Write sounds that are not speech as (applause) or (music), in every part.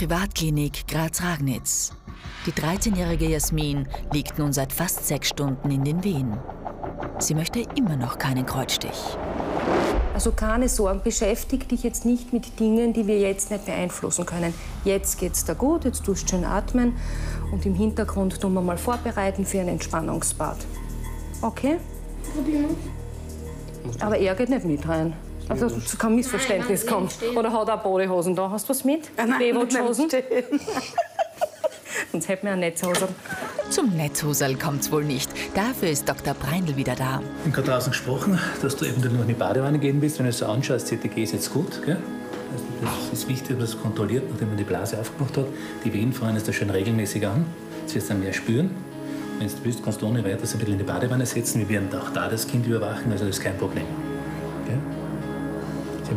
Privatklinik Graz-Ragnitz. Die 13-jährige Jasmin liegt nun seit fast sechs Stunden in den Wehen. Sie möchte immer noch keinen Kreuzstich. Also keine Sorgen, beschäftige dich jetzt nicht mit Dingen, die wir jetzt nicht beeinflussen können. Jetzt geht's dir gut, jetzt tust du schön atmen und im Hintergrund tun wir mal vorbereiten für ein Entspannungsbad. Okay? Aber er geht nicht mit rein. Also zu keinem Missverständnis Nein, kommt. Oder hat er Bodyhosen da? Hast du was mit? nein, Baywatch-Hosen? (laughs) Sonst hätten wir eine Netzhose. Zum Netzhusel kommt's wohl nicht. Dafür ist Dr. Breindl wieder da. Ich habe gerade draußen gesprochen, dass du eben nur in die Badewanne gehen willst. Wenn du es so anschaust, CTG ist jetzt gut. Gell? Also das ist wichtig, dass man das kontrolliert, nachdem man die Blase aufgemacht hat. Die Wehen fahren jetzt da schön regelmäßig an. Jetzt wirst du dann mehr spüren. Wenn du willst, kannst du ohne weiteres ein bisschen in die Badewanne setzen. Wir werden auch da das Kind überwachen, also das ist kein Problem.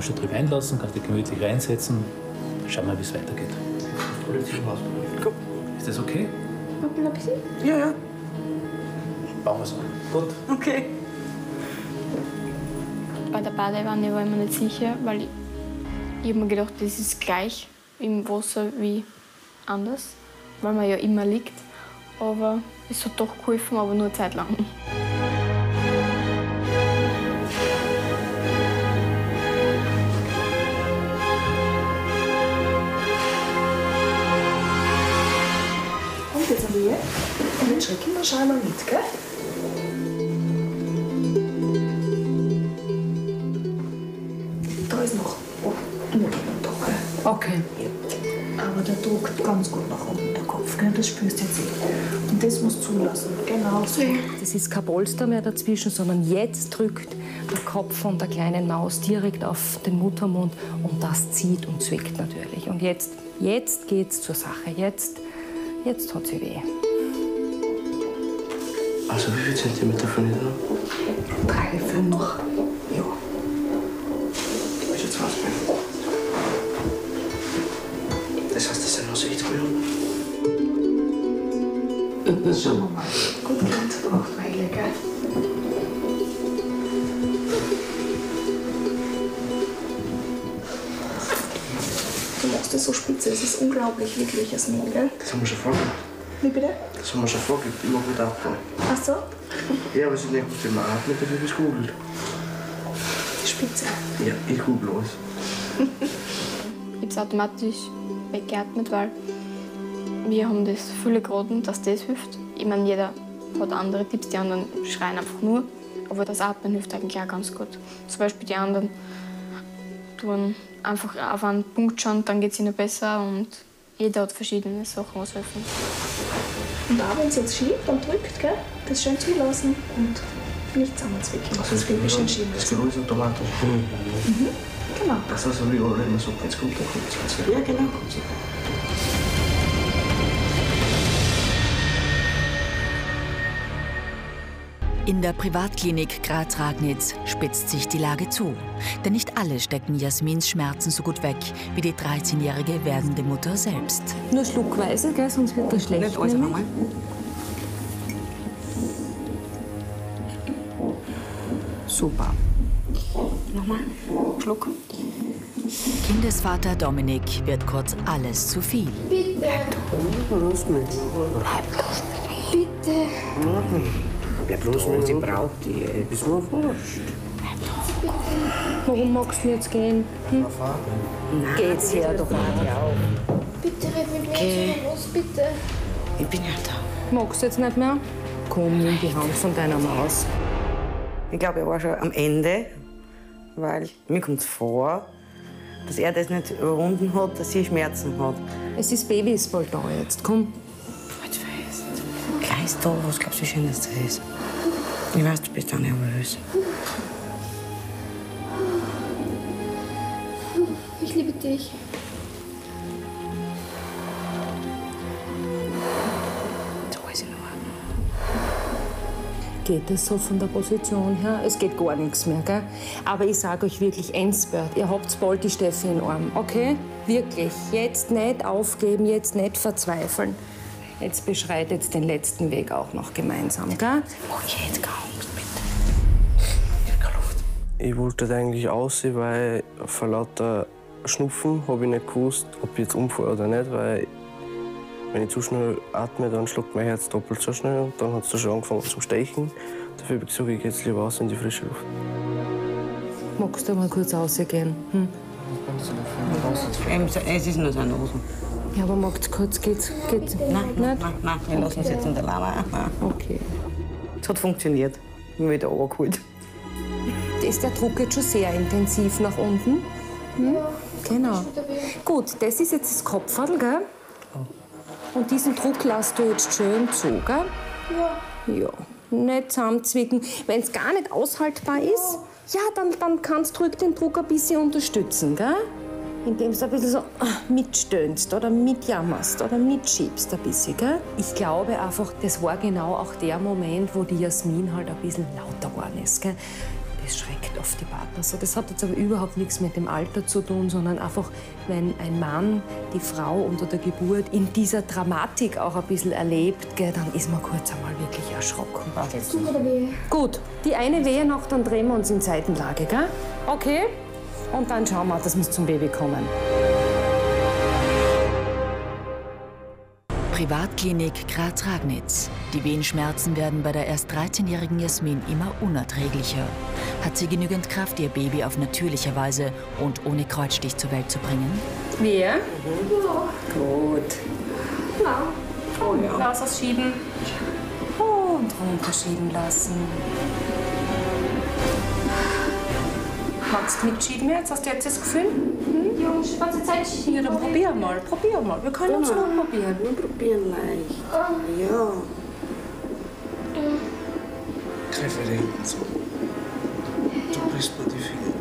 Schon drüber einlassen, kannst dich gemütlich reinsetzen. Schauen wir, wie es weitergeht. Ist das okay? Ja, ja. Bauen wir so. Gut. Okay. Bei der Badewanne war ich mir nicht sicher, weil ich, ich habe mir gedacht, das ist gleich im Wasser wie anders, weil man ja immer liegt. Aber es hat doch geholfen, aber nur eine Zeit lang. Wir mit, gell? Da ist noch gell? Okay. Aber der druckt ganz gut nach unten, der Kopf, gell? Das spürst du jetzt eh. Und das musst du zulassen. Genau so. Das ist kein Polster mehr dazwischen, sondern jetzt drückt der Kopf von der kleinen Maus direkt auf den Muttermund und das zieht und zwickt natürlich. Und jetzt, jetzt geht's zur Sache. Jetzt, jetzt hat sie weh. Also wie viel Zentimeter von Ihnen noch? Drei, fünf. Ja. Ich jetzt was mehr. Das heißt, das sind noch 60 Minuten. Schauen wir mal. Gut, Kind, braucht Weile, gell? Du machst das so spitze, es ist unglaublich, wirklich, Jasmin, gell? Das haben wir schon vorgemacht. Wie bitte? Das haben wir schon vorgemacht. Ich mache mit Abbau. Ach so? Ja, aber es ist nicht gut, wenn man atmet, wird es googelt. Spitze. Ja, ich google alles. Ich habe es automatisch weggeatmet, weil wir haben das viele geraten, dass das hilft. Ich meine, jeder hat andere Tipps, die anderen schreien einfach nur. Aber das Atmen hilft eigentlich auch ganz gut. Zum Beispiel die anderen tun einfach auf einen Punkt schauen, dann geht es ihnen besser und jeder hat verschiedene Sachen, was helfen. Und auch wenn es jetzt schiebt und drückt, gell? Das schön zulassen und nicht zusammenzwicken. Also das Baby schön alles, schieben das alles automatisch. Genau. Das ist also wie alle immer so, wenn es kommt, dann kommt es. Ja, genau. In der Privatklinik Graz-Ragnitz spitzt sich die Lage zu. Denn nicht alle stecken Jasmins Schmerzen so gut weg wie die 13-jährige werdende Mutter selbst. Nur schluckweise, gell? sonst wird das schlecht. Nicht alles einmal. Super. Nochmal. Schluck. Kindesvater Dominik wird kurz alles zu viel. Los mit. Bitte! Bleib bloß, wenn sie braucht. Die ist nur wurscht. Warum magst du jetzt gehen? Hm? Geht's her, doch Bitte, Revivier, los, bitte! Ich bin ja da. Magst du jetzt nicht mehr? Komm, nimm die Hand von deiner Maus. Ich glaube, er war schon am Ende, weil mir kommt es vor, dass er das nicht überwunden hat, dass sie Schmerzen hat. Es ist Baby ist bald da jetzt. Komm. Halt fest. Gleich ist da, was glaubst du, wie schön das ist? Ich weiß, du bist auch nervös. Ich liebe dich. So ist in Ordnung. Geht es so von der Position her? Es geht gar nichts mehr, gell? Aber ich sage euch wirklich, Ensbert, ihr habt bald die Steffi in Arm, okay? Wirklich. Jetzt nicht aufgeben, jetzt nicht verzweifeln. Jetzt beschreitet den letzten Weg auch noch gemeinsam, gell? Ich jetzt Angst, bitte. Luft. Ich wollte eigentlich aussehen, weil vor lauter Schnupfen habe ich nicht gewusst, ob ich jetzt umfahre oder nicht, weil wenn ich zu schnell atme, dann schlägt mein Herz doppelt so schnell und dann hat es schon angefangen zu stechen. Dafür suche ich jetzt lieber raus in die frische Luft. Magst du mal kurz rausgehen? Hm? Es ist nur so eine Hose. Ja, aber magst kurz, geht's, geht's Nein, nicht? nein, nein, nein, wir lassen uns jetzt in der Lama. Okay. Es hat funktioniert. Ich bin wieder runtergeholt. Ist der Druck jetzt schon sehr intensiv nach unten? Hm? Genau. Gut, das ist jetzt das Kopfhörer, gell? Und diesen Druck lässt du jetzt schön zu, gell? Ja. Ja. Nicht zusammenzwicken. Wenn es gar nicht aushaltbar ist, ja, dann, dann kannst du ruhig den Druck ein bisschen unterstützen, gell? Indem du ein bisschen so ah, mitstöhnst oder mitjammerst oder mitschiebst ein bisschen, gell? Ich glaube einfach, das war genau auch der Moment, wo die Jasmin halt ein bisschen lauter geworden ist, gell? Das schreckt oft die Partner so. Das hat jetzt aber überhaupt nichts mit dem Alter zu tun, sondern einfach, wenn ein Mann die Frau unter der Geburt in dieser Dramatik auch ein bisschen erlebt, gell, dann ist man kurz einmal wirklich erschrocken. Gut, die eine Wehe noch, dann drehen wir uns in Seitenlage, gell? Okay? Und dann schauen wir, dass wir zum Baby kommen. Privatklinik Graz-Ragnitz. Die Wehenschmerzen werden bei der erst 13-jährigen Jasmin immer unerträglicher. Hat sie genügend Kraft, ihr Baby auf natürliche Weise und ohne Kreuzstich zur Welt zu bringen? Wer? Gut. Oh ja. Lass es schieben. Und runterschieben lassen. Magst du mitschieben jetzt? Hast du jetzt das Gefühl? Hm? Ja, die ganze Zeit Ja, dann probier mal, probier mal. Wir können uns noch probieren. Wir probieren leicht. Ja. Griffe da hinten so. Du bist mir die Finger.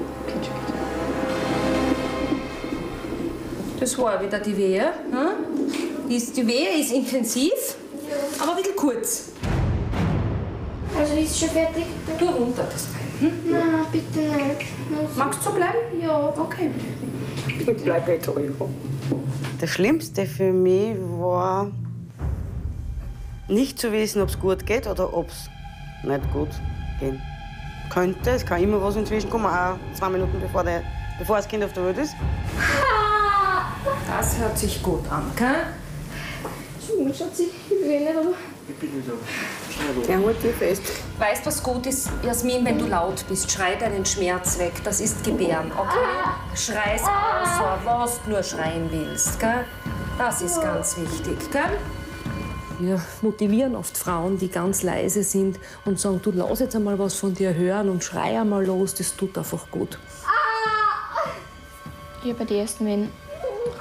Das war wieder die Wehe. Hm? Die, ist, die Wehe ist intensiv, aber ein bisschen kurz. Also ist schon fertig? Tu runter das Bein. Hm? Nein, bitte nicht. Magst du so bleiben? Ja. Okay. Ich bleibe jetzt ruhig. Das Schlimmste für mich war, nicht zu wissen, ob es gut geht oder ob es nicht gut gehen könnte. Es kann immer was inzwischen kommen, auch zwei Minuten bevor, der, bevor das Kind auf der Welt ist. Das hört sich gut an, gell? Entschuldigung, Schatzi, ich will nicht, aber. Ich bin wieder. Der holt dich fest. Weißt du, was gut ist, Jasmin, wenn du laut bist, schrei deinen Schmerz weg. Das ist Gebären, okay? Schrei's aus, so was du nur schreien willst, gell? Das ist ganz wichtig, gell? Wir motivieren oft Frauen, die ganz leise sind und sagen, du lass jetzt einmal was von dir hören und schrei einmal los, das tut einfach gut. Ja, bei den ersten Wehen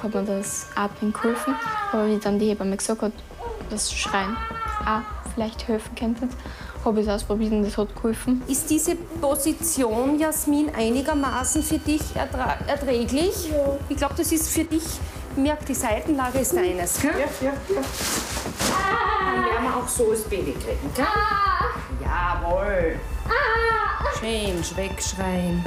hat mir das Atmen geholfen. Aber wie dann die Hebamme gesagt hat, dass Schreien auch vielleicht helfen könnte, habe ich es ausprobiert und das hat geholfen. Ist diese Position, Jasmin, einigermaßen für dich erträglich? Ja. Ich glaube, das ist für dich, merk, die Seitenlage ist deines, gell? Ja, ja, ja. Dann werden wir auch so das Baby kriegen, gell? Jawohl. Change, wegschreien.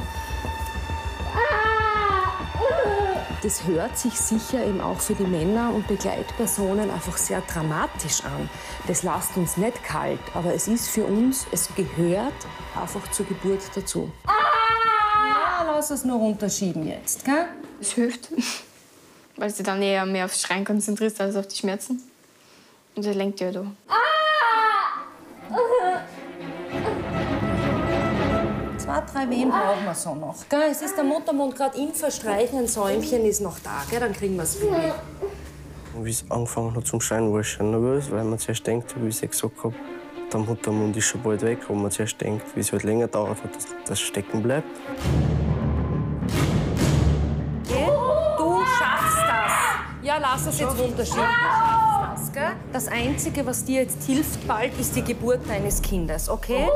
Das hört sich sicher eben auch für die Männer und Begleitpersonen einfach sehr dramatisch an. Das lasst uns nicht kalt, aber es ist für uns, es gehört einfach zur Geburt dazu. Ja, lass es nur runterschieben jetzt, gell? Es hilft, weil sie dann eher mehr aufs Schreien konzentriert als auf die Schmerzen. Und das lenkt ja da. Zwei, drei Wehen brauchen wir so noch. Gell? Es ist der Muttermund gerade im Verstreichen, ein Säumchen ist noch da, gell? dann kriegen wir es. Und wie es angefangen hat zum Schreien, war ich schon nervös, weil man zuerst denkt, wie ich es gesagt habe, der Muttermund ist schon bald weg, wo man zuerst denkt, wie es halt länger dauert dass das stecken bleibt. Du schaffst das. Ja, lass es jetzt runterschieben. Das Einzige, was dir jetzt hilft bald, ist die Geburt deines Kindes, okay?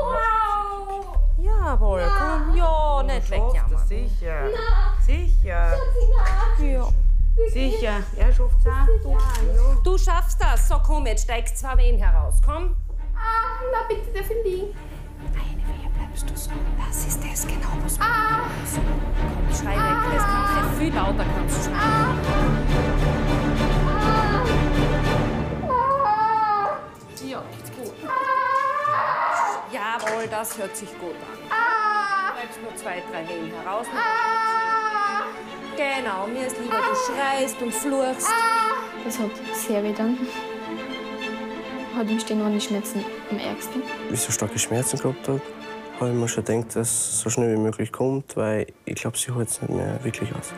Jawohl, komm. Ja, nicht wegjammern. Sicher. Sicher. Ja. Sicher. Er schafft es auch. Du auch, ja. Du schaffst das. So, komm, jetzt steigst zwei Wehen heraus. Komm. Ah, na bitte, darf ich liegen? Eine Wehe bleibst du so. Das ist das genau, was wir ah. so. Komm, schrei weg. Das kannst du viel lauter kannst du schreien. Ja, Jawohl, das hört sich gut an. Du bleibst nur zwei, drei Wehen heraus. Genau, mir ist lieber, du schreist und fluchst. Das hat sehr weh dann. Hat im Stehen waren die Schmerzen am ärgsten. Wie ich so starke Schmerzen gehabt habe, habe ich mir schon gedacht, dass es so schnell wie möglich kommt, weil ich glaube, sie hält es nicht mehr wirklich aus.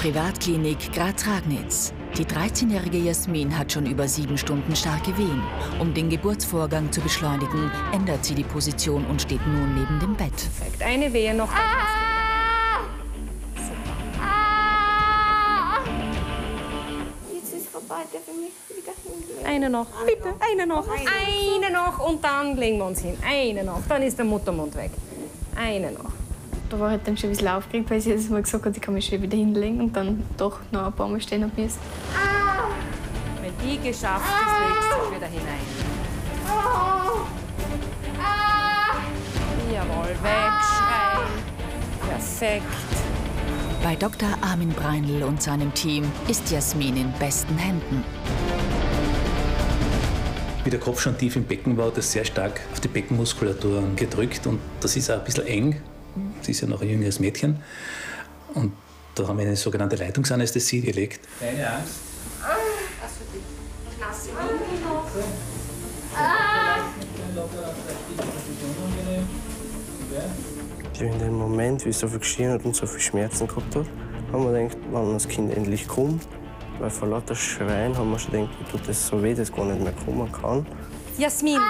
Privatklinik Graz-Ragnitz. Die 13-jährige Jasmin hat schon über sieben Stunden starke Wehen. Um den Geburtsvorgang zu beschleunigen, ändert sie die Position und steht nun neben dem Bett. Perfekt. Eine Wehe noch. Jetzt ist vorbei, darf ich mich wieder hinlegen? Eine noch. Bitte, eine noch. Eine noch und dann legen wir uns hin. Eine noch. Dann ist der Muttermund weg. Eine noch. Da war ich dann schon ein bisschen aufgeregt, weil sie jedes Mal gesagt hat, ich kann mich schon wieder hinlegen und dann doch noch ein paar Mal stehen haben müssen. Wenn die geschafft ist, legst du dich wieder hinein. Jawohl, wegschreien. Perfekt. Bei Dr. Armin Breinl und seinem Team ist Jasmin in besten Händen. Wie der Kopf schon tief im Becken war, hat das sehr stark auf die Beckenmuskulatur gedrückt und das ist auch ein bisschen eng. Sie ist ja noch ein jüngeres Mädchen. Und da haben wir eine sogenannte Leitungsanästhesie gelegt. Keine Angst. In dem Moment, wie ich so viel geschrien hat und so viel Schmerzen gehabt hat, haben wir gedacht, wann das Kind endlich kommt. Weil vor lauter Schreien haben wir schon gedacht, tut das so weh, dass gar nicht mehr kommen kann. Jasmin,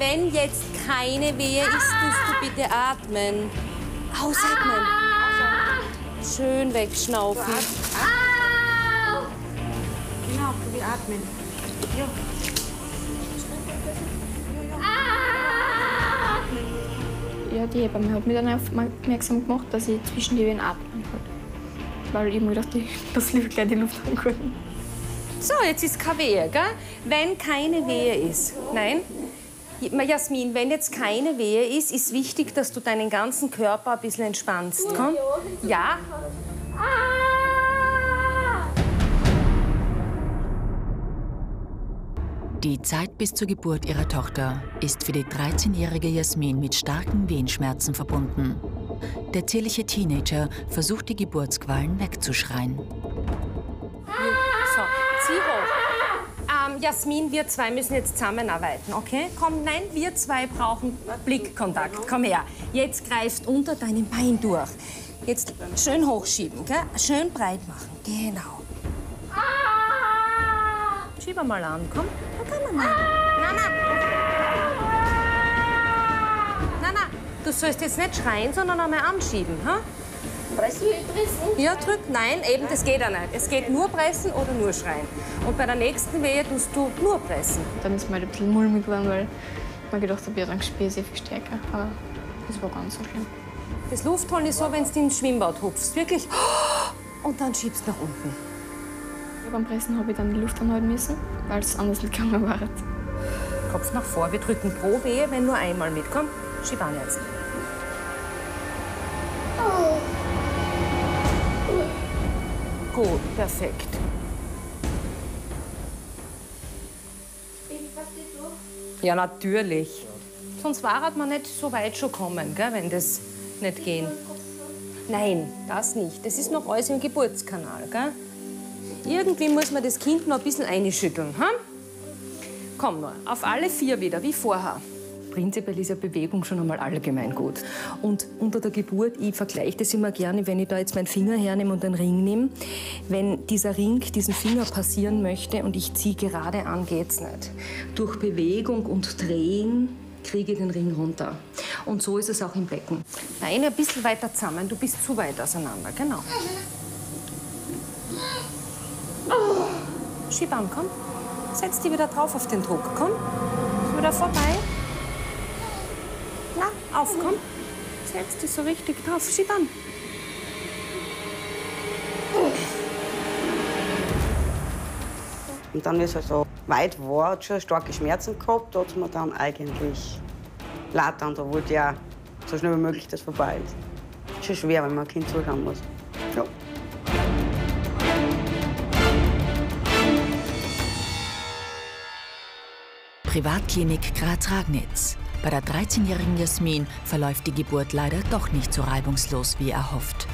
wenn jetzt keine Wehe ist, tust du bitte atmen. Ausatmen. Schön wegschnaufen. Genau, wir atmen. Ja, die Hebamme hat mich dann aufmerksam gemacht, dass ich zwischen die Wehen atmen halt. Weil ich mir gedacht, (laughs) ich das lieber gleich die Luft angucken. So, jetzt ist keine Wehe, gell? Wenn keine Wehe ist. Nein? Jasmin, wenn jetzt keine Wehe ist, ist wichtig, dass du deinen ganzen Körper ein bisschen entspannst. Komm? Ja? Die Zeit bis zur Geburt ihrer Tochter ist für die 13-jährige Jasmin mit starken Wehenschmerzen verbunden. Der zierliche Teenager versucht die Geburtsqualen wegzuschreien. Ähm, Jasmin, wir zwei müssen jetzt zusammenarbeiten, okay? Komm, nein, wir zwei brauchen Blickkontakt. Komm her. Jetzt greifst unter deinem Bein durch. Jetzt schön hochschieben, gell? Schön breit machen. Genau. Schieb mal an, komm. Da kann man mal. Na, na. Na, na. Du sollst jetzt nicht schreien, sondern einmal anschieben, ha? Pressen? Pressen? Ja, drück. Nein, eben, das geht ja nicht. Es geht nur pressen oder nur schreien. Und bei der nächsten Wehe tust du nur pressen. Dann ist mir halt ein bisschen mulmig geworden, weil ich mir gedacht habe, ja, dann spüre ich sehr viel stärker. Aber das war ganz so schlimm. Das Luftholen ist so, wenn du ins Schwimmbad hupfst. Wirklich. (gasps) Und dann schiebst nach unten. Beim Pressen habe ich dann die Luft anhalten müssen, weil es anders nicht (laughs) gegangen war. Kopf nach vor. Wir drücken pro Wehe, wenn nur einmal mitkommt. Schieb an jetzt. Gut, perfekt. Ja, natürlich. Sonst war man nicht so weit schon kommen, gell, wenn das nicht gehen. Nein, das nicht. Das ist noch alles im Geburtskanal. Gell? Irgendwie muss man das Kind noch ein bisschen einschütteln. Ha? Komm nur, auf alle vier wieder, wie vorher. Prinzipiell ist ja Bewegung schon einmal allgemein gut. Und unter der Geburt, ich vergleiche das immer gerne, wenn ich da jetzt meinen Finger hernehme und einen Ring nehme. Wenn dieser Ring diesen Finger passieren möchte und ich ziehe gerade an, geht's nicht. Durch Bewegung und Drehen kriege ich den Ring runter. Und so ist es auch im Becken. Beine ein bisschen weiter zusammen, du bist zu weit auseinander, genau. Schieb an, komm. Setz dich wieder drauf auf den Druck, komm. Wieder vorbei. Auf, komm. Setz dich so richtig drauf, schieb an. Und dann, wie es halt so weit war, hat schon starke Schmerzen gehabt, da hat man dann eigentlich lattern, da wollte ja so schnell wie möglich das vorbei ist. Ist schon schwer, wenn man ein Kind zuschauen muss. Ja. Privatklinik Graz-Ragnitz. Bei der 13-jährigen Jasmin verläuft die Geburt leider doch nicht so reibungslos wie erhofft.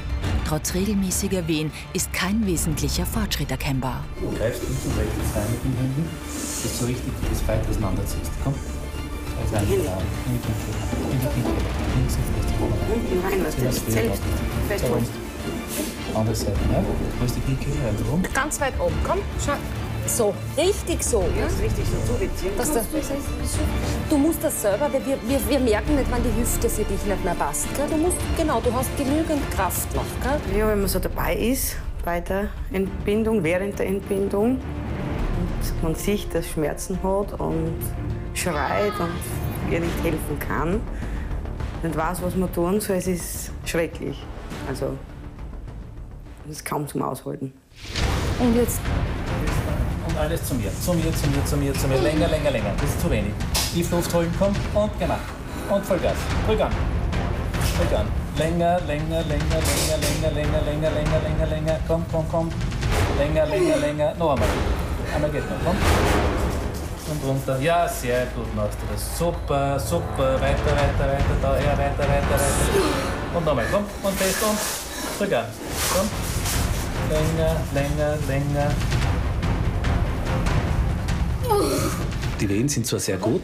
Trotz regelmäßiger Wehen ist kein wesentlicher Fortschritt erkennbar. Du greifst links und rechts rein mit den Händen, dass du so richtig das weit auseinanderziehst. Komm. Also ein Knie. In die Knie. In die Knie. Links und rechts. Unten rein, was du das selbst festhältst. Andere Seite, ja? Wo ist die Kniekehle? Also. Ganz weit oben, komm, schau. So, richtig so. Ja? Das ist richtig so zugeziehen. Dass der, du musst das selber, weil wir, wir, wir merken nicht, wann die Hüfte für dich nicht mehr passt. Gell? Du musst, genau, du hast genügend Kraft noch. Gell? Ja, wenn man so dabei ist bei der Entbindung, während der Entbindung und man sieht, dass Schmerzen hat und schreit und ihr nicht helfen kann, nicht weiß, was man tun soll, es ist schrecklich. Also, es ist kaum zum Aushalten. Und jetzt alles zu mir. Zu mir, zu mir, zu mir, zu mir. Länger, länger, länger. Das ist zu wenig. Tief Luft holen, komm. Und gemacht. Und Vollgas. Drück an. Drück an. Länger, länger, länger, länger, länger, länger, länger, länger, länger, länger. Komm, komm, komm. Länger, länger, länger. Noch einmal. Einmal geht noch. Komm. Und runter. Ja, sehr gut machst du das. Super, super. Weiter, weiter, weiter. Daher, weiter, weiter, weiter. Und nochmal. Komm. Und fest und drück an. Komm. Länger, länger, länger. Die Wehen sind zwar sehr gut,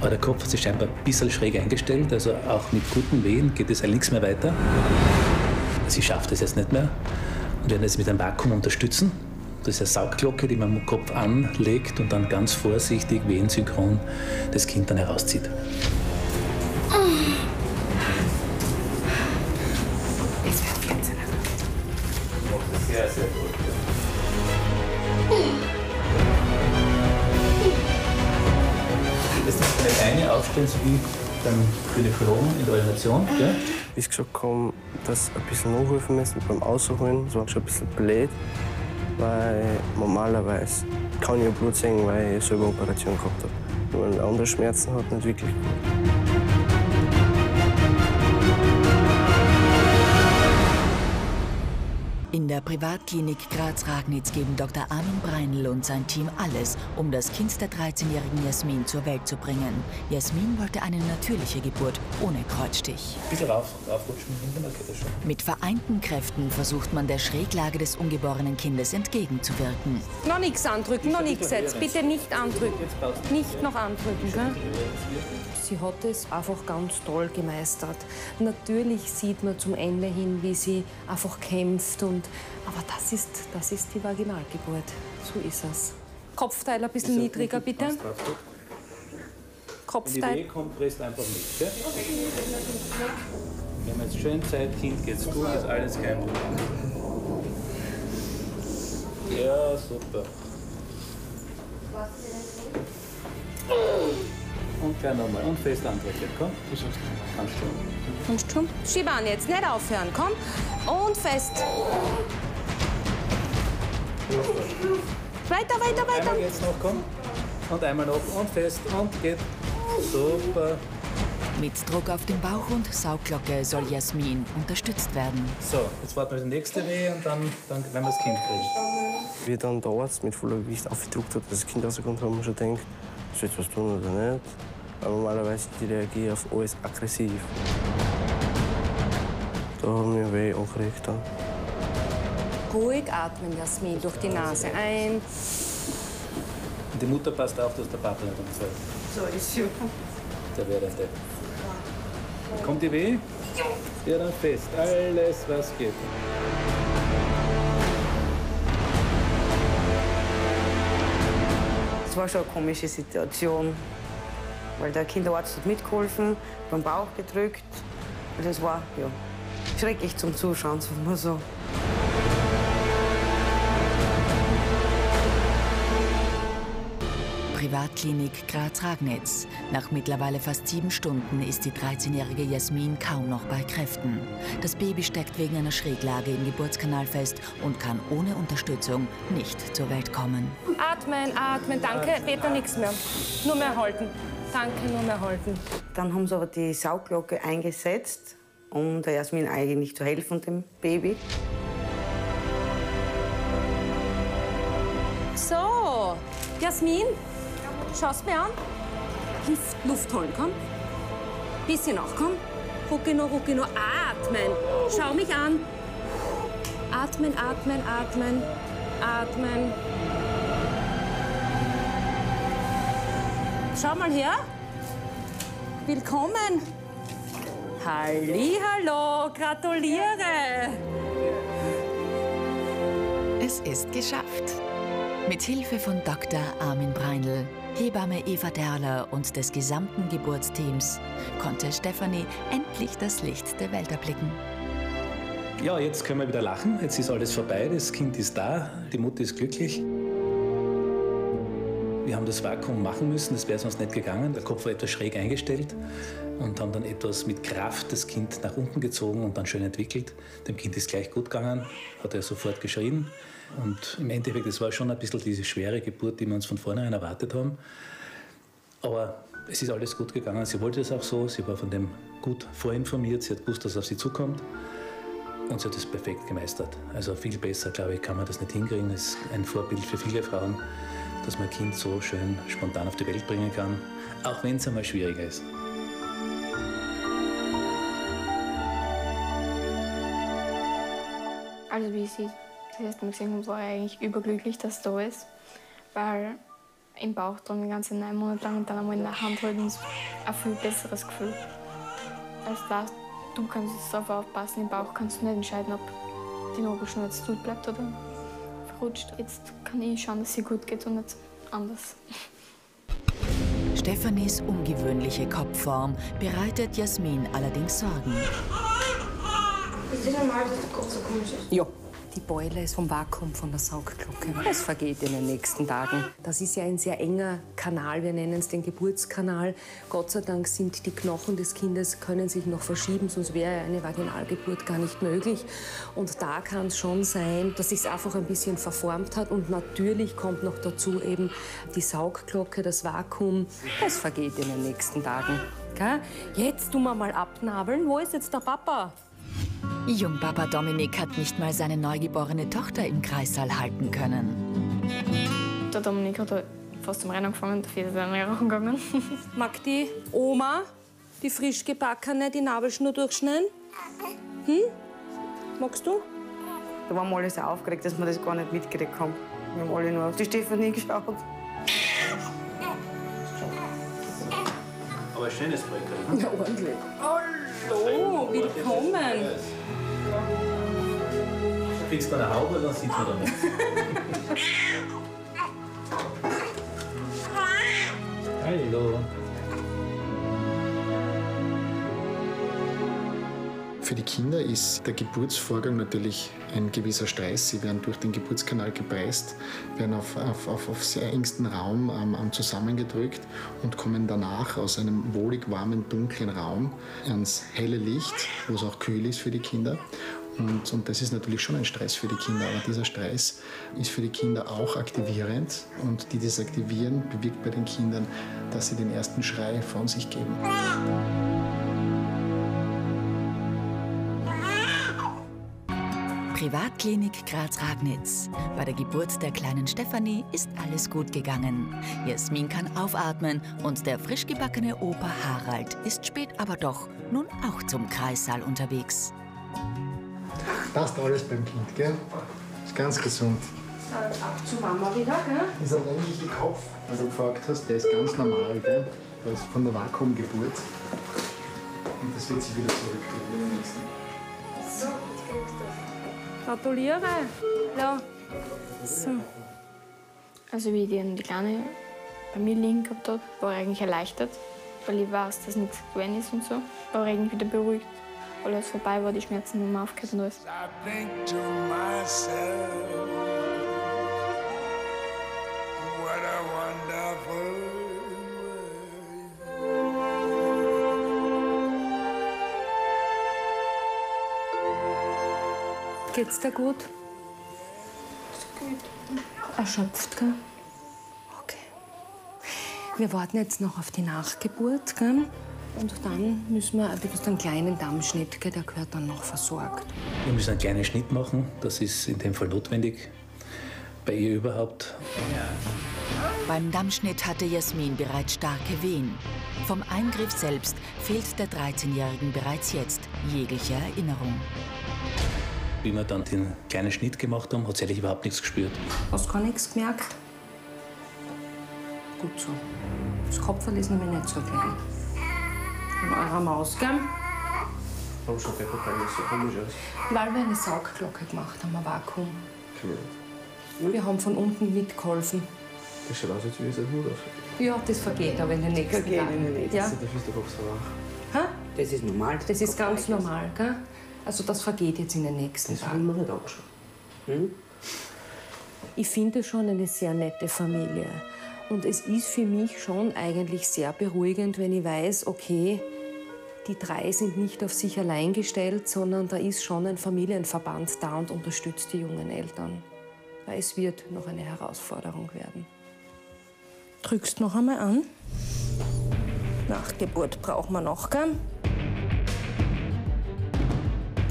aber der Kopf hat sich scheinbar ein bisschen schräg eingestellt. Also auch mit guten Wehen geht es eigentlich nichts mehr weiter. Sie schafft es jetzt nicht mehr und werden es mit einem Vakuum unterstützen. Das ist eine Saugglocke, die man am Kopf anlegt und dann ganz vorsichtig, wehensynchron, das Kind dann herauszieht. Ist eine aufstellen, so wie beim Gynäkologen in der Ordination. Gell? Wie sie gesagt haben, dass ein bisschen nachhelfen müssen beim Ausholen. Das war schon ein bisschen blöd, weil normalerweise kann ich ja Blut sehen, weil ich selber Operation gehabt habe. Wenn man andere Schmerzen hat, nicht wirklich der Privatklinik Graz-Ragnitz geben Dr. Armin Breinl und sein Team alles, um das Kind der 13-jährigen Jasmin zur Welt zu bringen. Jasmin wollte eine natürliche Geburt ohne Kreuzstich. Bisschen rauf, hinten, dann geht das schon. Mit vereinten Kräften versucht man der Schräglage des ungeborenen Kindes entgegenzuwirken. noch nichts andrücken, noch nichts jetzt. Bitte nicht andrücken. Nicht noch andrücken, gell? Sie hat es einfach ganz toll gemeistert. Natürlich sieht man zum Ende hin, wie sie einfach kämpft. Und, aber das ist, das ist die Vaginalgeburt. So ist es. Kopfteil ein bisschen niedriger, bitte. Wenn die Kopfteil. Kommt, presst einfach mit. Gell? Wir haben jetzt schön Zeit, Kind geht's gut, ist alles kein Problem. Ja, super. Und gleich nochmal. Und fest andrücken, komm. Du schaffst Kannst schon. Kommst schon? Schieb an jetzt, nicht aufhören, komm. Und fest. Weiter, weiter, weiter. Einmal geht's noch, komm. Und einmal noch. Und fest. Und geht. Super. Mit Druck auf den Bauch und Saugglocke soll Jasmin unterstützt werden. So, jetzt warten wir auf die nächste Weh und dann, dann werden wir das Kind kriegen. Wie dann der Arzt mit voller Gewicht aufgedruckt hat, dass das Kind rauskommt, haben wir schon gedacht, soll jetzt was tun oder nicht. Aber normalerweise die reagieren auf alles aggressiv. Da haben wir weh angekriegt. Ruhig atmen, Jasmin, durch die Nase ein. Die Mutter passt auf, dass der Papa nicht umfällt. So ist sie. Der wäre der. Kommt die weh? Ja, dann fest. Alles, was geht. Es war schon eine komische Situation, weil der Kinderarzt hat mitgeholfen, beim Bauch gedrückt. Und es war ja, schrecklich zum Zuschauen, sagen wir so. Privatklinik Graz-Ragnitz. Nach mittlerweile fast sieben Stunden ist die 13-jährige Jasmin kaum noch bei Kräften. Das Baby steckt wegen einer Schräglage im Geburtskanal fest und kann ohne Unterstützung nicht zur Welt kommen. Atmen, atmen, danke. Bitte nichts mehr. Nur mehr halten. Danke, nur mehr halten. Dann haben sie aber die Saugglocke eingesetzt, um der Jasmin eigentlich zu helfen, dem Baby. So, Jasmin, schaust mir an. Luft, Luft holen, komm. Bisschen noch, komm. Rucki noch, rucki noch. Atmen. Schau mich an. Atmen, atmen, atmen. Atmen. Schau mal her. Willkommen. Hallo, gratuliere. Es ist geschafft. Mit Hilfe von Dr. Armin Breinl, Hebamme Eva Derler und des gesamten Geburtsteams konnte Stefanie endlich das Licht der Welt erblicken. Ja, jetzt können wir wieder lachen. Jetzt ist alles vorbei. Das Kind ist da. Die Mutter ist glücklich. Wir haben das Vakuum machen müssen, das wäre sonst nicht gegangen. Der Kopf war etwas schräg eingestellt und haben dann etwas mit Kraft das Kind nach unten gezogen und dann schön entwickelt. Dem Kind ist gleich gut gegangen, hat er sofort geschrien. Und im Endeffekt, es war schon ein bisschen diese schwere Geburt, die wir uns von vornherein erwartet haben. Aber es ist alles gut gegangen. Sie wollte es auch so. Sie war von dem gut vorinformiert. Sie hat gewusst, dass auf sie zukommt. Und sie hat es perfekt gemeistert. Also viel besser, glaube ich, kann man das nicht hinkriegen. Das ist ein Vorbild für viele Frauen dass man ein Kind so schön spontan auf die Welt bringen kann, auch wenn es einmal schwieriger ist. Also wie ich sie das erste Mal gesehen habe, war ich eigentlich überglücklich, dass es da ist, weil im Bauch dran die ganze neun Monate lang und dann einmal in der Hand halten ist ein viel besseres Gefühl. Als das, du kannst jetzt darauf aufpassen, im Bauch kannst du nicht entscheiden, ob die Nabelschnur jetzt tut bleibt oder verrutscht. Jetzt kann ich schauen, dass es ihr gut geht und nicht anders. Stephanies ungewöhnliche Kopfform bereitet Jasmin allerdings Sorgen. Ist das normal, dass der Kopf so komisch ist? Ja. Die Beule ist vom Vakuum von der Saugglocke. Das vergeht in den nächsten Tagen. Das ist ja ein sehr enger Kanal, wir nennen es den Geburtskanal. Gott sei Dank sind die Knochen des Kindes, können sich noch verschieben, sonst wäre eine Vaginalgeburt gar nicht möglich. Und da kann es schon sein, dass sich einfach ein bisschen verformt hat. Und natürlich kommt noch dazu eben die Saugglocke, das Vakuum. Das vergeht in den nächsten Tagen. Jetzt tun wir mal abnabeln. Wo ist jetzt der Papa? Jungpapa Dominik hat nicht mal seine neugeborene Tochter im Kreissaal halten können. Der Dominik hat fast zum Rennen angefangen, der Vater ist in Rauchen gegangen. (laughs) Mag die Oma die frisch gebackene die Nabelschnur durchschneiden? Hm? Magst du? Da waren wir alle so aufgeregt, dass wir das gar nicht mitgekriegt haben. Wir haben alle nur auf die Stefanie geschaut. Aber ein schönes Projekt, ne? Ja, ordentlich. Hallo, willkommen. Kriegst du eine Haube, dann sieht man da nichts. (laughs) Hallo. Für die Kinder ist der Geburtsvorgang natürlich ein gewisser Stress. Sie werden durch den Geburtskanal gepresst, werden auf, auf, auf, auf sehr engstem Raum ähm, zusammengedrückt und kommen danach aus einem wohlig warmen, dunklen Raum ans helle Licht, wo es auch kühl ist für die Kinder. Und, und das ist natürlich schon ein Stress für die Kinder, aber dieser Stress ist für die Kinder auch aktivierend und die das Aktivieren bewirkt bei den Kindern, dass sie den ersten Schrei von sich geben. Privatklinik Graz-Ragnitz. Bei der Geburt der kleinen Stefanie ist alles gut gegangen. Jasmin kann aufatmen und der frisch gebackene Opa Harald ist spät aber doch nun auch zum Kreissaal unterwegs. Passt alles beim Kind, gell? Ist ganz gesund. Ab zu Mama wieder, gell? Dieser längliche Kopf, weil du gefragt hast, der ist ganz normal, gell? Der ist von der Vakuumgeburt. Und das wird sich wieder zurückdrehen. So, jetzt kriegst du Gratuliere. Ja. So. Also wie ich die, die Kleine bei mir liegen gehabt habe, war ich eigentlich erleichtert, weil ich weiß, dass nichts gewesen ist und so. War ich irgendwie wieder beruhigt, weil alles vorbei war, die Schmerzen nicht mehr aufgehört und alles. Myself, what a wonderful Geht's dir gut? Erschöpft, gell? Okay. Wir warten jetzt noch auf die Nachgeburt, gell? Und dann müssen wir, du hast einen kleinen Dammschnitt, gell? der gehört dann noch versorgt. Wir müssen einen kleinen Schnitt machen, das ist in dem Fall notwendig. bei ihr überhaupt. Beim Dammschnitt hatte Jasmin bereits starke Wehen. Vom Eingriff selbst fehlt der 13-Jährigen bereits jetzt jegliche Erinnerung. Wie wir dann den kleinen Schnitt gemacht haben, hat sie eigentlich überhaupt nichts gespürt. Hast gar nichts gemerkt? Gut so. Das Kopfhörer ist nämlich nicht so klein. Von eurer Maus, gell? Warum schaut der Kopf eigentlich so komisch aus? Weil wir eine Saugglocke gemacht haben, ein Vakuum. Wir haben von unten mitgeholfen. Das schaut aus, als würde es ein Hut auf. Ja, das vergeht aber in den nächsten Vergeht in Tagen. den nächsten- Ja. Dafür ist der Kopf so wach. Ha? Das ist normal. Das ist ganz normal, gell? Also das vergeht jetzt in den nächsten Das Tagen. man nicht anschauen. Ich finde schon eine sehr nette Familie. Und es ist für mich schon eigentlich sehr beruhigend, wenn ich weiß, okay, die drei sind nicht auf sich allein gestellt, sondern da ist schon ein Familienverband da und unterstützt die jungen Eltern. Weil es wird noch eine Herausforderung werden. Drückst noch einmal an. Nachgeburt brauchen wir noch, gell?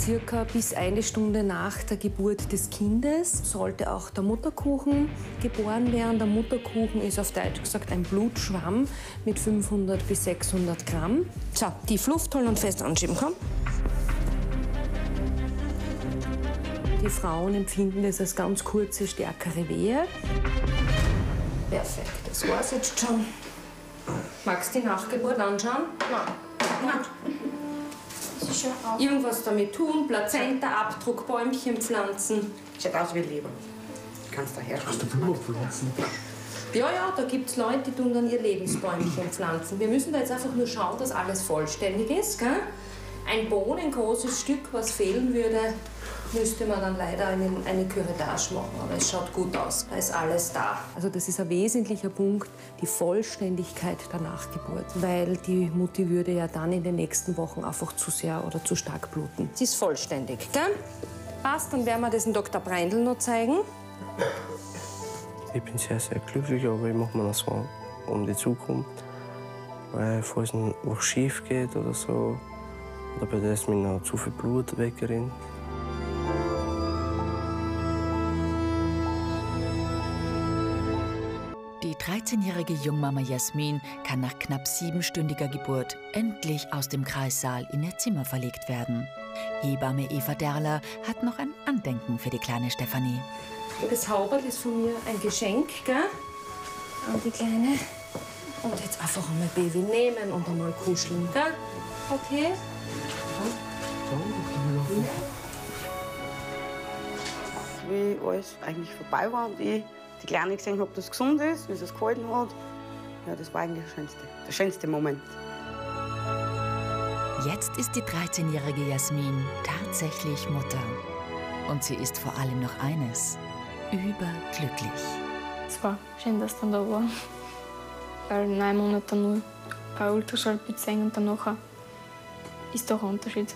Circa bis eine Stunde nach der Geburt des Kindes sollte auch der Mutterkuchen geboren werden. Der Mutterkuchen ist auf Deutsch gesagt ein Blutschwamm mit 500 bis 600 Gramm. So, die Luft holen und fest anschieben, komm. Die Frauen empfinden das als ganz kurze, stärkere Wehe. Perfekt, das war's jetzt schon. Magst du die Nachgeburt anschauen? Nein. Aus. Irgendwas damit tun, Plazenta, Abdruck, Bäumchen pflanzen. Schaut aus wie Leber. Kannst du daher Hast du Blumen pflanzen? Ja, ja, da gibt es Leute, die tun dann ihr Lebensbäumchen pflanzen. Wir müssen da jetzt einfach nur schauen, dass alles vollständig ist. Gell? Ein bohnengroßes Stück, was fehlen würde, müsste man dann leider eine, eine Curettage machen. Aber es schaut gut aus, da ist alles da. Also das ist ein wesentlicher Punkt, die Vollständigkeit der Nachgeburt. Weil die Mutti würde ja dann in den nächsten Wochen einfach zu sehr oder zu stark bluten. Sie ist vollständig, gell? Passt, dann werden wir das dem Dr. Breindl noch zeigen. Ich bin sehr, sehr glücklich, aber ich mache mir noch Sorgen um die Zukunft. Weil falls noch was schief geht oder so, oder bei der ist mir noch zu viel Blut wegrinnt. 13-jährige Jungmama Jasmin kann nach knapp siebenstündiger Geburt endlich aus dem Kreissaal in ihr Zimmer verlegt werden. Hebamme Eva Derler hat noch ein Andenken für die kleine Stefanie. Das Hauberl ist von mir ein Geschenk, gell? An die Kleine. Und jetzt einfach einmal Baby nehmen und einmal kuscheln, gell? Okay? Wie alles eigentlich vorbei war und ich die Kleine gesehen habe, dass es gesund ist, wie es gehalten hat. Ja, das war eigentlich der schönste, der schönste Moment. Jetzt ist die 13-jährige Jasmin tatsächlich Mutter. Und sie ist vor allem noch eines, überglücklich. Es war schön, dass dann da war. Weil neun Monate nur ein Ultraschallbild sehen und dann nachher ist doch ein Unterschied.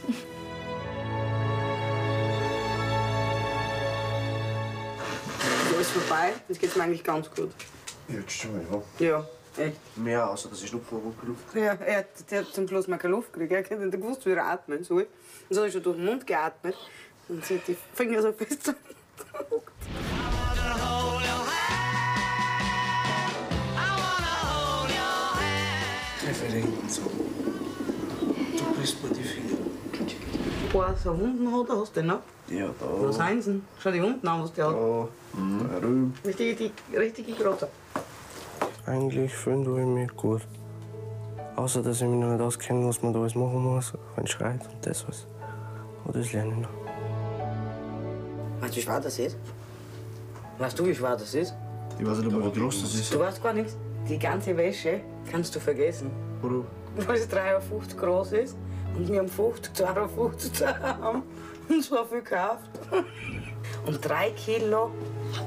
Alles vorbei, jetzt geht es mir eigentlich ganz gut. Jetzt schon, ja. Ja, echt. Mehr außer dass ich Schnupfen Luft. Ja, er hat, der hat zum Schluss mal keine Luft gekriegt. Er hat nicht gewusst, wie er atmen soll. Und so ist er durch den Mund geatmet. Und sie hat die Finger so (laughs) fest. Treffe den so. Bist mir die Finger. Ein paar so Wunden hat er, hast du den noch? Ja, da. Wo sind sie? Schau die Wunden an, was der hat. Da. Da drüben. Richtig, die, richtig große. Eigentlich fühlen tue ich mich gut. Außer, dass ich mich noch nicht auskenne, was man da alles machen muss, wenn es schreit und das was. Aber das lerne ich noch. Weißt du, wie schwer das ist? Weißt du, wie schwer das ist? Ich weiß nicht, aber wie groß das ist. Du weißt gar nichts. Die ganze Wäsche kannst du vergessen. Warum? Weil es 53 groß ist und wir haben 50, 52 zu haben. (laughs) Und so viel gekauft. (laughs) Und 3 Kilo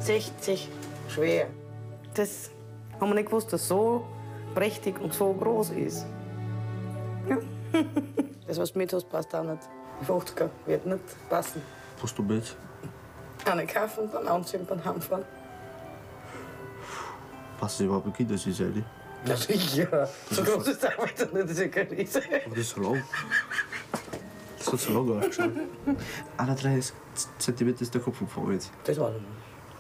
60 schwer. Das haben wir nicht gewusst, dass so prächtig und so groß ist. Ja. (laughs) Das, was du mit hast, passt auch nicht. Die 50er wird nicht passen. Was du willst. Eine kaufen, dann anziehen, dann heimfahren. Passt überhaupt nicht, das ist ehrlich. Ja, sicher. So groß ist der Arbeiter nicht, das ist ja keine Riese. Aber das ist so lang. Das hat so lang ausgeschaut. 31 cm ist der Kopf umgefahren jetzt. Das war noch.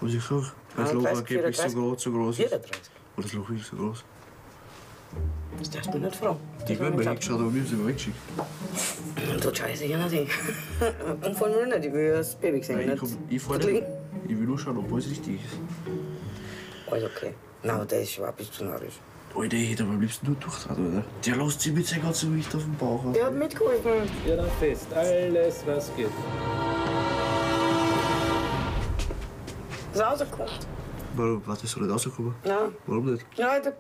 Was ich sag. Weil das Loch 31, angeblich so 34. groß, so groß ist. 34. Und das Loch ist so groß. Das darfst du nicht fragen. Die werden mir hingeschaut, aber wir haben sie immer weggeschickt. Du scheiße, ich nicht. Umfallen will ich nicht, ich will das Baby sehen. Nein, ich, nicht komm, ich fahr verlegen. nicht. Ich will nur schauen, ob alles richtig ist. Alles okay. Nein, der ist schon ein bisschen narrisch. Alter, ich hätte am liebsten nur durchtragen, oder? Der lässt sich mit seinem ganzen Gewicht auf den Bauch. Ich hab mitgeholfen. Ja, dann fest. Alles, was geht. Ist rausgekommen. Warum? Warte, soll nicht rauskommen? Ja. Warum nicht? Ja, der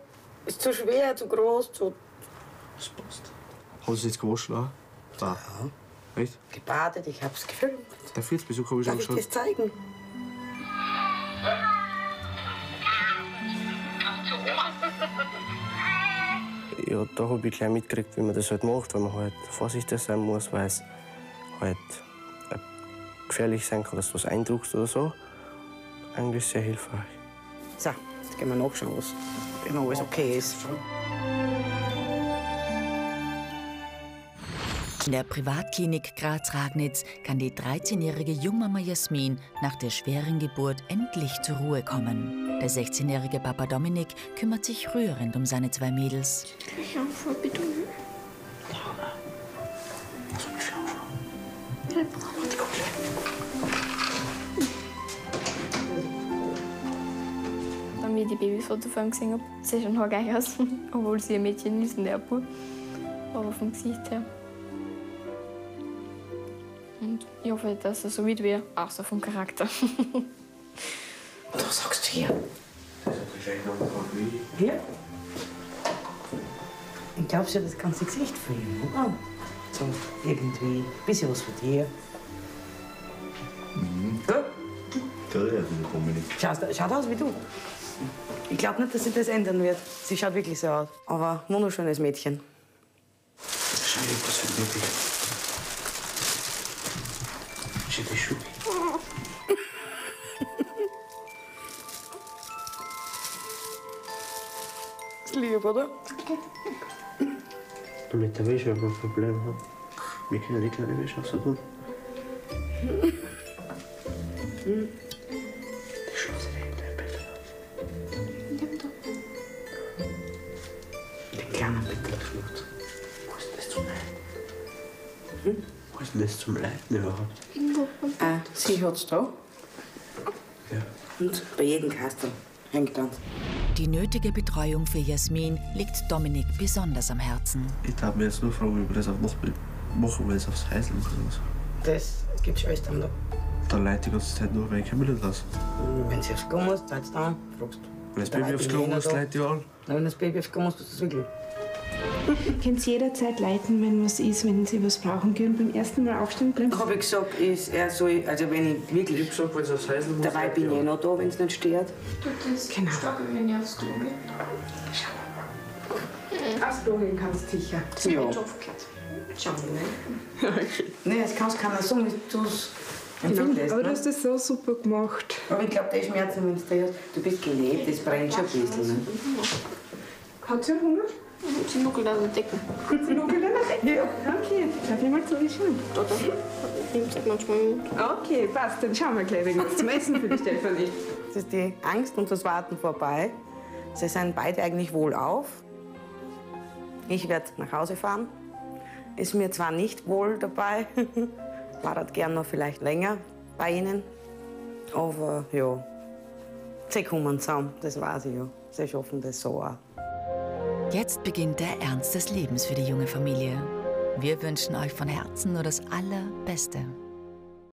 ist zu schwer, zu groß, zu Das passt. Haben Sie es jetzt gewaschen auch? Da. Echt? gebadet. Ich hab's gefilmt. Der Viertbesuch habe ich Darf schon ich das zeigen? (laughs) Ja, da habe ich gleich mitgekriegt, wie man das halt macht, weil man halt vorsichtig sein muss, weil es halt äh, gefährlich sein kann, dass du was eindruckst oder so. Eigentlich sehr hilfreich. So, jetzt gehen wir nachschauen, was, wenn alles okay ist. In der Privatklinik Graz-Ragnitz kann die 13-jährige Jungmama Jasmin nach der schweren Geburt endlich zur Ruhe kommen. Der 16-jährige Papa Dominik kümmert sich rührend um seine zwei Mädels. Ich habe voll bitte. Dann, wie ich die Babyfoto von ihm gesehen habe, sieht schon gleich aus, (laughs) obwohl sie ein Mädchen ist und er ein Bub. Aber vom Gesicht her. Und ich hoffe, dass er so wird wie er, auch so vom Charakter. (laughs) Du sagst hier. Hier? Ich glaube, sie hat das ganze Gesicht für ihn, oder? So, irgendwie. Ein bisschen was von dir. Gut? Schaut, schaut aus wie du. Ich glaube nicht, dass sie das ändern wird. Sie schaut wirklich so aus. Aber ein wunderschönes Mädchen. Schau dir was für ein Baby. Schuhe. Ist lieb, oder? Mit der Wäsche, wenn wir ein Problem haben. Wir können die kleine Wäsche auch so tun. Die Chance in dein Bett. Die kleine Bitte. Wo ist das zum Leiden? Hm? Wo ist das zum Leiden überhaupt? Sie hat's da. Ja. Und bei jedem Kastel hängt dann. Die nötige Betreuung für Jasmin liegt Dominik besonders am Herzen. Ich darf mir jetzt nur fragen, ob ich das auch noch machen will, aufs machen oder so. Das gibt Schwestern da. Da leite ich die ganze Zeit nur, weil ich komme nicht raus. Wenn sie aufs Klo muss, dann an, fragst du. Wenn das Da Baby aufs Klo muss, leite ich an. Wenn das Baby aufs Klo muss, tust du das wirklich. (laughs) Ihr könnt jederzeit leiten, wenn was ist, wenn Sie was brauchen können. Beim ersten Mal aufstehen. Habe ich gesagt, ist er soll, also wenn ich wirklich Ich gesagt, wenn es aufs Häusl muss, dabei bin ich eh noch da, wenn es nicht stört. Tut das Genau. stark, wenn ich aufs Klo gehe? Aufs Klo gehen kannst sicher. Ja. Schauen wir mal. Nein, das kannst keiner sagen, du es empfindest. Aber du ne? hast das so super gemacht. Aber ich glaube, die Schmerzen, wenn du da hast, du bist gelebt, das brennt schon ein bisschen. Ne? Hat sie Hunger? Sie nuckelt an den Decken. Sie nuckelt an der Decke? Okay, darf ich mal zuschauen? Da, da. Nimmt sich manchmal mit. Okay, passt. Dann schauen wir gleich wegen was zum Essen für die Stefanie. Es ist die Angst und das Warten vorbei. Sie sind beide eigentlich wohlauf. Ich werde nach Hause fahren. Ist mir zwar nicht wohl dabei, (laughs) war das gern noch vielleicht länger bei Ihnen. Aber ja, sie kommen zusammen, das weiß ich ja. Sie schaffen das so auch. Jetzt beginnt der Ernst des Lebens für die junge Familie. Wir wünschen euch von Herzen nur das Allerbeste.